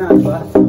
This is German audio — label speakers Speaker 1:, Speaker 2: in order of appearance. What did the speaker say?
Speaker 1: China war.